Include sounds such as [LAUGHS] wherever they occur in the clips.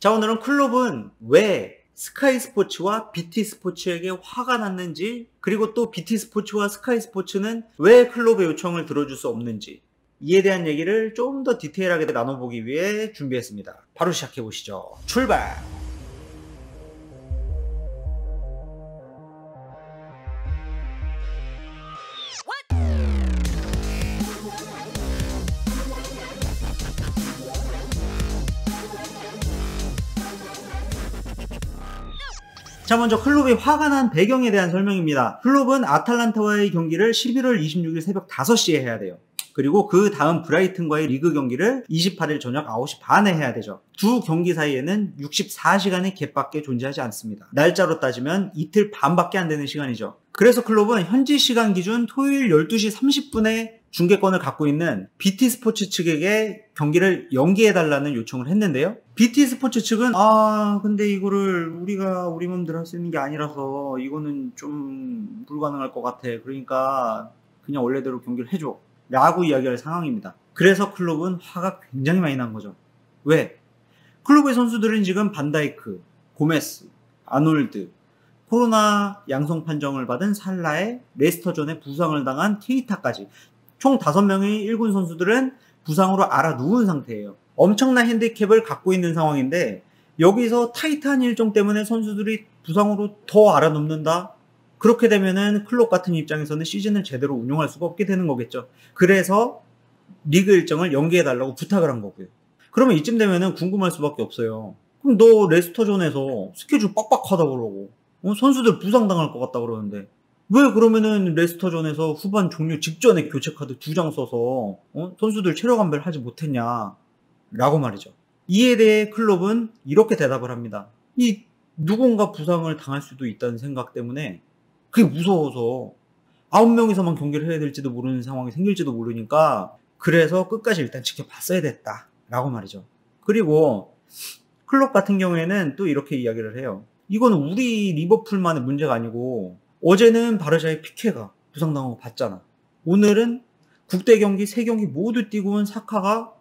자, 오늘은 클럽은 왜 스카이 스포츠와 BT 스포츠에게 화가 났는지, 그리고 또 BT 스포츠와 스카이 스포츠는 왜 클럽의 요청을 들어줄 수 없는지, 이에 대한 얘기를 좀 더 디테일하게 나눠보기 위해 준비했습니다. 바로 시작해 보시죠. 출발! 자, 먼저 클롭이 화가 난 배경에 대한 설명입니다. 클롭은 아탈란타와의 경기를 11월 26일 새벽 5시에 해야 돼요. 그리고 그 다음 브라이튼과의 리그 경기를 28일 저녁 9시 반에 해야 되죠. 두 경기 사이에는 64시간의 갭밖에 존재하지 않습니다. 날짜로 따지면 이틀 반밖에 안 되는 시간이죠. 그래서 클롭은 현지 시간 기준 토요일 12시 30분에 중계권을 갖고 있는 BT 스포츠 측에게 경기를 연기해달라는 요청을 했는데요. BT 스포츠 측은 아 근데 이거를 우리가 우리 몸대로 할수 있는 게 아니라서 이거는 좀 불가능할 것 같아. 그러니까 그냥 원래대로 경기를 해줘. 라고 이야기할 상황입니다. 그래서 클럽은 화가 굉장히 많이 난 거죠. 왜? 클럽의 선수들은 지금 반다이크, 고메스, 아놀드, 코로나 양성 판정을 받은 살라의 레스터전에 부상을 당한 케이타까지 총 5명의 1군 선수들은 부상으로 알아 누운 상태예요. 엄청난 핸디캡을 갖고 있는 상황인데 여기서 타이트한 일정 때문에 선수들이 부상으로 더 알아 눕는다? 그렇게 되면은 클럽 같은 입장에서는 시즌을 제대로 운영할 수가 없게 되는 거겠죠. 그래서 리그 일정을 연기해달라고 부탁을 한 거고요. 그러면 이쯤 되면은 궁금할 수밖에 없어요. 그럼 너 레스터전에서 스케줄 빡빡하다 그러고 어? 선수들 부상당할 것 같다 그러는데 왜 그러면은 레스터전에서 후반 종료 직전에 교체 카드 두 장 써서 어? 선수들 체력 안배를 하지 못했냐 라고 말이죠. 이에 대해 클럽은 이렇게 대답을 합니다. 이 누군가 부상을 당할 수도 있다는 생각 때문에 그게 무서워서 아홉 명이서만 경기를 해야 될지도 모르는 상황이 생길지도 모르니까 그래서 끝까지 일단 지켜봤어야 됐다 라고 말이죠 그리고 클럽 같은 경우에는 또 이렇게 이야기를 해요 이거는 우리 리버풀만의 문제가 아니고 어제는 바르샤의 피케가 부상당하고 봤잖아 오늘은 국대 경기 세 경기 모두 뛰고 온 사카가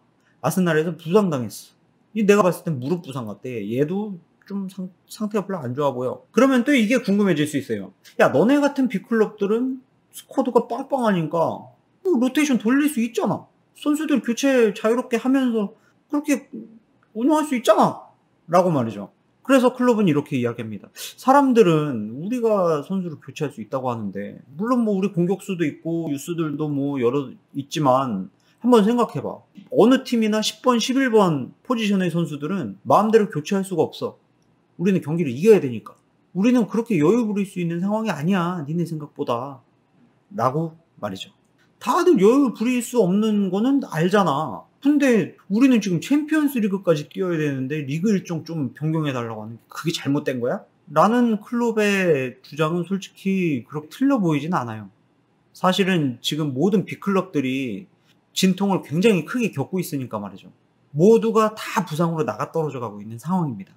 아스날에서 부상당했어 이 내가 봤을 땐 무릎 부상 같대 얘도 좀 상, 상태가 별로 안 좋아 보여. 그러면 또 이게 궁금해질 수 있어요. 야, 너네 같은 빅클럽들은 스쿼드가 빵빵하니까 뭐 로테이션 돌릴 수 있잖아. 선수들 교체 자유롭게 하면서 그렇게 운영할 수 있잖아. 라고 말이죠. 그래서 클럽은 이렇게 이야기합니다. 사람들은 우리가 선수를 교체할 수 있다고 하는데, 물론 뭐 우리 공격수도 있고, 유스들도 뭐 여러 있지만, 한번 생각해봐. 어느 팀이나 10번, 11번 포지션의 선수들은 마음대로 교체할 수가 없어. 우리는 경기를 이겨야 되니까. 우리는 그렇게 여유 부릴 수 있는 상황이 아니야. 니네 생각보다. 라고 말이죠. 다들 여유 부릴 수 없는 거는 알잖아. 근데 우리는 지금 챔피언스 리그까지 뛰어야 되는데 리그 일정 좀 변경해 달라고 하는 게 그게 잘못된 거야? 라는 클롭의 주장은 솔직히 그렇게 틀려 보이진 않아요. 사실은 지금 모든 빅클럽들이 진통을 굉장히 크게 겪고 있으니까 말이죠. 모두가 다 부상으로 나가 떨어져 가고 있는 상황입니다.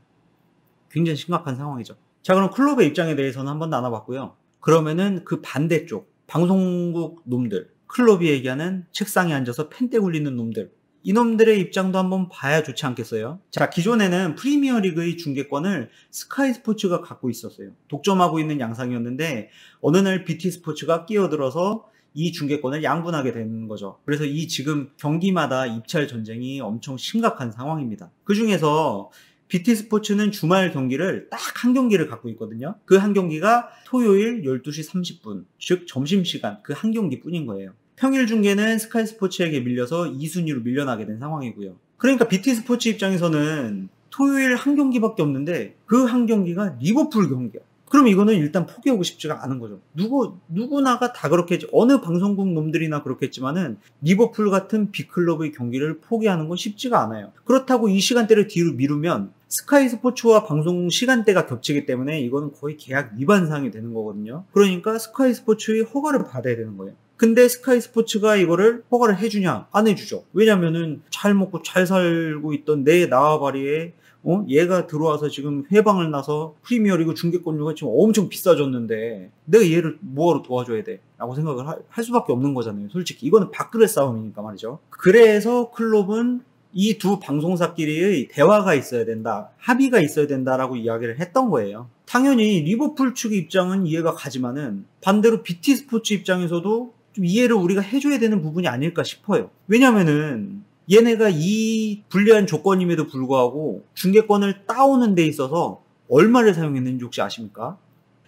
굉장히 심각한 상황이죠. 자, 그럼 클럽의 입장에 대해서는 한번 나눠봤고요. 그러면은 그 반대쪽, 방송국 놈들, 클럽이 얘기하는 책상에 앉아서 펜대 굴리는 놈들, 이놈들의 입장도 한번 봐야 좋지 않겠어요? 자, 기존에는 프리미어 리그의 중계권을 스카이 스포츠가 갖고 있었어요. 독점하고 있는 양상이었는데, 어느 날 BT 스포츠가 끼어들어서 이 중계권을 양분하게 되는 거죠. 그래서 이 지금 경기마다 입찰 전쟁이 엄청 심각한 상황입니다. 그 중에서 BT 스포츠는 주말 경기를 딱 한 경기를 갖고 있거든요. 그 한 경기가 토요일 12시 30분, 즉 점심시간 그 한 경기 뿐인 거예요. 평일 중계는 스카이 스포츠에게 밀려서 2순위로 밀려나게 된 상황이고요. 그러니까 BT 스포츠 입장에서는 토요일 한 경기밖에 없는데 그 한 경기가 리버풀 경기야. 그럼 이거는 일단 포기하고 싶지가 않은 거죠. 누구, 누구나가 다 그렇겠지. 어느 방송국 놈들이나 그렇겠지만은 리버풀 같은 빅클럽의 경기를 포기하는 건 쉽지가 않아요. 그렇다고 이 시간대를 뒤로 미루면 스카이 스포츠와 방송 시간대가 겹치기 때문에 이거는 거의 계약 위반 사항이 되는 거거든요. 그러니까 스카이 스포츠의 허가를 받아야 되는 거예요. 근데 스카이 스포츠가 이거를 허가를 해주냐? 안 해주죠. 왜냐면은 잘 먹고 잘 살고 있던 내 나와바리에 어? 얘가 들어와서 지금 회방을 나서 프리미어리그 중계권료가 지금 엄청 비싸졌는데 내가 얘를 뭐하러 도와줘야 돼? 라고 생각을 하, 할 수밖에 없는 거잖아요. 솔직히 이거는 밥그릇 싸움이니까 말이죠. 그래서 클럽은 이 두 방송사끼리의 대화가 있어야 된다. 합의가 있어야 된다라고 이야기를 했던 거예요. 당연히 리버풀 측의 입장은 이해가 가지만은 반대로 BT 스포츠 입장에서도 좀 이해를 우리가 해줘야 되는 부분이 아닐까 싶어요. 왜냐면은 얘네가 이 불리한 조건임에도 불구하고 중계권을 따오는 데 있어서 얼마를 사용했는지 혹시 아십니까?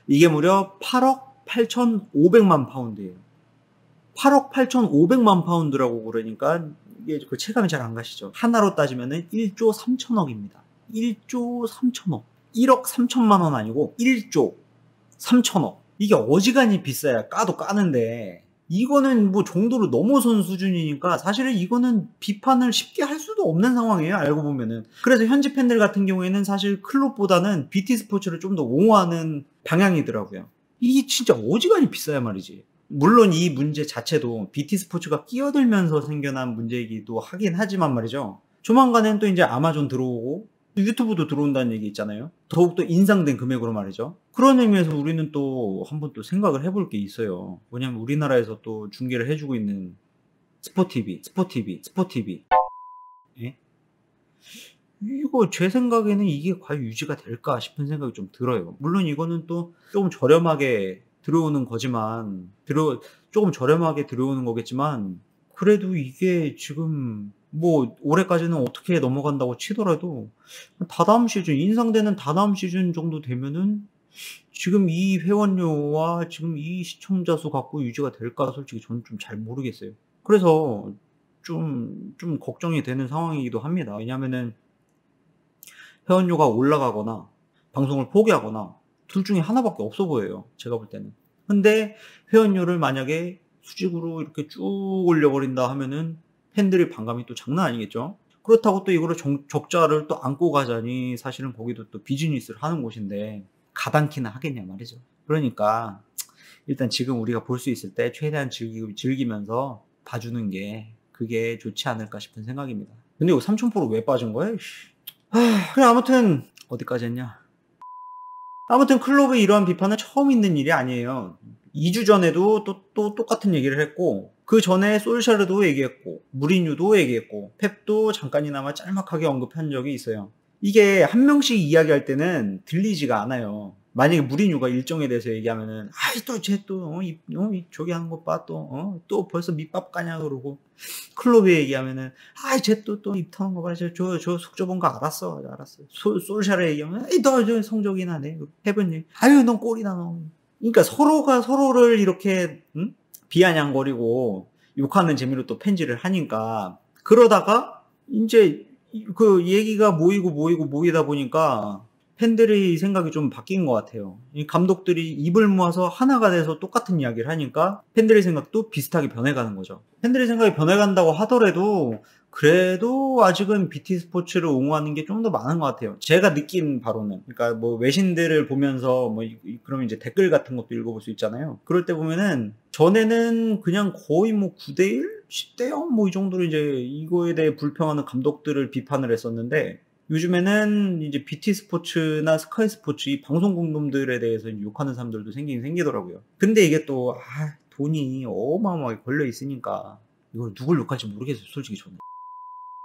이게 무려 8억 8,500만 파운드예요. 8억 8,500만 파운드라고 그러니까 이게 그 체감이 잘 안 가시죠. 한화로 따지면은 1조 3천억입니다. 1조 3천억. 1억 3천만 원 아니고 1조 3천억. 이게 어지간히 비싸야 까도 까는데 이거는 뭐 정도를 넘어선 수준이니까 사실은 이거는 비판을 쉽게 할 수도 없는 상황이에요. 알고 보면은. 그래서 현지 팬들 같은 경우에는 사실 클롭보다는 BT 스포츠를 좀 더 옹호하는 방향이더라고요. 이게 진짜 어지간히 비싸야 말이지. 물론 이 문제 자체도 BT 스포츠가 끼어들면서 생겨난 문제이기도 하긴 하지만 말이죠. 조만간엔 또 이제 아마존 들어오고 유튜브도 들어온다는 얘기 있잖아요. 더욱더 인상된 금액으로 말이죠. 그런 의미에서 우리는 또 한번 또 생각을 해볼 게 있어요. 뭐냐면 우리나라에서 또 중계를 해주고 있는 스포티비, 스포티비, 스포티비. 예? 이거 제 생각에는 이게 과연 유지가 될까 싶은 생각이 좀 들어요. 물론 이거는 또 조금 저렴하게 들어오는 거지만, 들어, 조금 저렴하게 들어오는 거겠지만, 그래도 이게 지금 뭐 올해까지는 어떻게 넘어간다고 치더라도 다다음 시즌 인상되는 다다음 시즌 정도 되면은 지금 이 회원료와 지금 이 시청자 수 갖고 유지가 될까 솔직히 저는 좀 잘 모르겠어요. 그래서 좀, 좀 걱정이 되는 상황이기도 합니다. 왜냐면은 회원료가 올라가거나 방송을 포기하거나 둘 중에 하나밖에 없어 보여요. 제가 볼 때는. 근데 회원료를 만약에 수직으로 이렇게 쭉 올려버린다 하면은 팬들의 반감이 또 장난 아니겠죠? 그렇다고 또 이거를 정, 적자를 또 안고 가자니 사실은 거기도 또 비즈니스를 하는 곳인데 가당키나 하겠냐 말이죠. 그러니까 일단 지금 우리가 볼 수 있을 때 최대한 즐기, 즐기면서 봐주는 게 그게 좋지 않을까 싶은 생각입니다. 근데 이거 3,000%왜 빠진 거야? 하, 그래 아무튼 어디까지 했냐? 아무튼 클럽의 이러한 비판은 처음 있는 일이 아니에요. 2주 전에도 또, 또 똑같은 얘기를 했고 그 전에 솔샤르도 얘기했고 무리뉴도 얘기했고 펩도 잠깐이나마 짤막하게 언급한 적이 있어요. 이게 한 명씩 이야기할 때는 들리지가 않아요. 만약에 무리뉴가 일정에 대해서 얘기하면은 아이 또쟤또 어, 이, 어, 저기 하는 거봐또 어, 또 벌써 밑밥 까냐 그러고 클럽에 얘기하면은 아이 쟤또또 입 터는 거 봐. 저저 저 속저 본 거 알았어. 알았어. 솔, 솔샤르 얘기하면 에이 너저 성적이나 내 해본 얘기. 아유 넌 꼴이나 너. 그러니까 서로가 서로를 이렇게 응? 비아냥거리고 욕하는 재미로 또 편지를 하니까 그러다가 이제 그 얘기가 모이고 모이고 모이다 보니까 팬들의 생각이 좀 바뀐 것 같아요. 이 감독들이 입을 모아서 하나가 돼서 똑같은 이야기를 하니까 팬들의 생각도 비슷하게 변해가는 거죠. 팬들의 생각이 변해간다고 하더라도 그래도 아직은 BT 스포츠를 옹호하는 게 좀 더 많은 것 같아요. 제가 느낀 바로는. 그러니까 뭐 외신들을 보면서 뭐 그러면 이제 댓글 같은 것도 읽어볼 수 있잖아요. 그럴 때 보면은 전에는 그냥 거의 뭐 9대1? 10대0? 뭐 이 정도로 이제 이거에 대해 불평하는 감독들을 비판을 했었는데 요즘에는 이제 BT 스포츠나 스카이 스포츠 이 방송국 놈들에 대해서 욕하는 사람들도 생기긴 생기더라고요. 근데 이게 또, 아, 돈이 어마어마하게 걸려 있으니까 이걸 누굴 욕할지 모르겠어요, 솔직히 저는.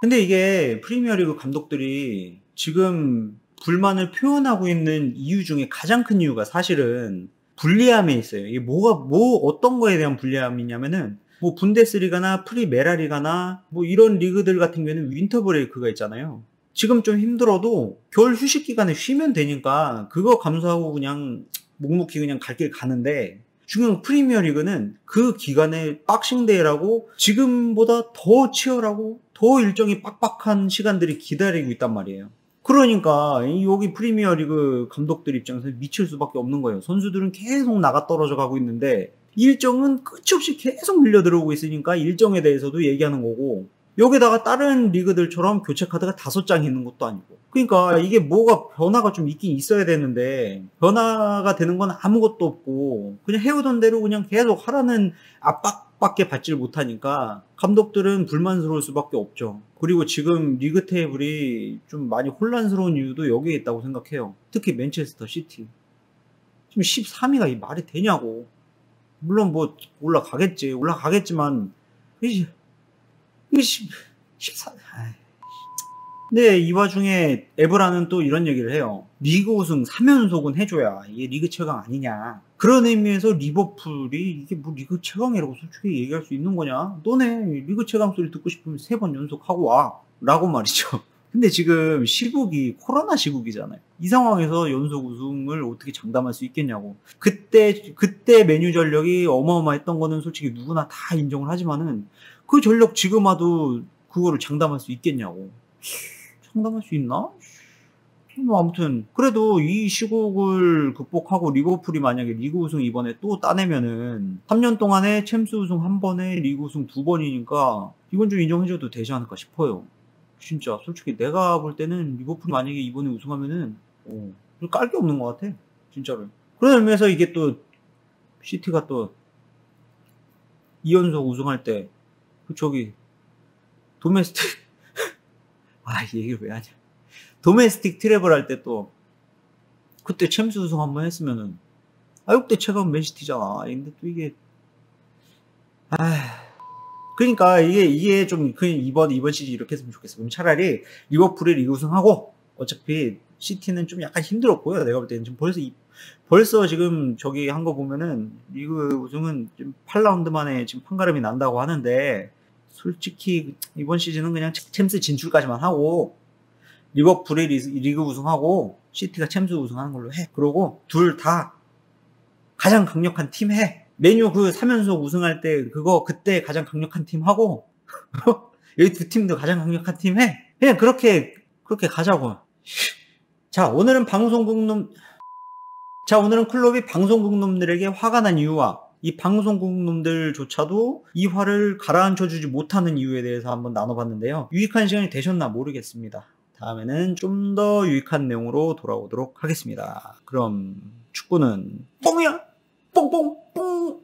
근데 이게 프리미어리그 감독들이 지금 불만을 표현하고 있는 이유 중에 가장 큰 이유가 사실은 불리함에 있어요. 이게 뭐가 뭐 어떤 거에 대한 불리함이냐면은 뭐 분데스리가나 프리메라리가나 뭐 이런 리그들 같은 경우에는 winter break가 있잖아요. 지금 좀 힘들어도 겨울 휴식 기간에 쉬면 되니까 그거 감수하고 그냥 묵묵히 그냥 갈 길 가는데 중요한 프리미어 리그는 그 기간에 Boxing Day라고 지금보다 더 치열하고 더 일정이 빡빡한 시간들이 기다리고 있단 말이에요. 그러니까 여기 프리미어 리그 감독들 입장에서 미칠 수밖에 없는 거예요. 선수들은 계속 나가 떨어져 가고 있는데 일정은 끝이 없이 계속 밀려 들어오고 있으니까 일정에 대해서도 얘기하는 거고 여기다가 다른 리그들처럼 교체 카드가 다섯 장 있는 것도 아니고. 그러니까 이게 뭐가 변화가 좀 있긴 있어야 되는데 변화가 되는 건 아무것도 없고 그냥 해오던 대로 그냥 계속 하라는 압박 밖에 받질 못하니까 감독들은 불만스러울 수밖에 없죠. 그리고 지금 리그 테이블이 좀 많이 혼란스러운 이유도 여기에 있다고 생각해요. 특히 맨체스터 시티. 지금 13위가 이 말이 되냐고. 물론 뭐 올라가겠지. 올라가겠지만 이제 14, 근데 이 와중에 에브라는 또 이런 얘기를 해요. 리그 우승 3연속은 해줘야 이게 리그 최강 아니냐. 그런 의미에서 리버풀이 이게 뭐 리그 최강이라고 솔직히 얘기할 수 있는 거냐? 너네 리그 최강 소리 듣고 싶으면 세 번 연속 하고 와. 라고 말이죠. [LAUGHS] 근데 지금 시국이 코로나 시국이잖아요. 이 상황에서 연속 우승을 어떻게 장담할 수 있겠냐고. 그때 그때 메뉴 전력이 어마어마했던 거는 솔직히 누구나 다 인정을 하지만은 그 전력 지금 와도 그거를 장담할 수 있겠냐고. 장담할 수 있나? 뭐 아무튼 그래도 이 시국을 극복하고 리버풀이 만약에 리그 우승 이번에 또 따내면은 3년 동안에 챔스 우승 한 번에 리그 우승 두 번이니까 이건 좀 인정해줘도 되지 않을까 싶어요. 진짜 솔직히 내가 볼 때는 리버풀이 만약에 이번에 우승하면은 어, 깔게 없는 것 같아 진짜로 그런 의미에서 이게 또 시티가 또 2연속 우승할 때 그 저기 domestic 아 얘기를 왜 하냐 domestic treble 할 때 또 그때 챔스 우승 한번 했으면은 역대 최강 맨시티잖아 근데 또 이게 아 그러니까 이게 이게 좀 이번 이번 시즌 이렇게 했으면 좋겠어. 그럼 차라리 리버풀이 리그 우승하고 어차피 시티는 좀 약간 힘들었고요. 내가 볼 때는 지금 벌써 이, 벌써 지금 저기 한 거 보면은 리그 우승은 지금 8라운드 만에 지금 판가름이 난다고 하는데 솔직히 이번 시즌은 그냥 챔스 진출까지만 하고 리버풀이 리그 우승하고 시티가 챔스 우승하는 걸로 해. 그러고 둘 다 가장 강력한 팀 해. 맨유 그 3연속 우승할 때 그거 그때 가장 강력한 팀 하고 [LAUGHS] 여기 두 팀도 가장 강력한 팀 해. 그냥 그렇게 그렇게 가자고. 자 오늘은 방송국 놈. 자 오늘은 클럽이 방송국 놈들에게 화가 난 이유와 이 방송국 놈들조차도 이 화를 가라앉혀 주지 못하는 이유에 대해서 한번 나눠봤는데요. 유익한 시간이 되셨나 모르겠습니다. 다음에는 좀 더 유익한 내용으로 돌아오도록 하겠습니다. 그럼 축구는 뽕이야! 뽕뽕뽕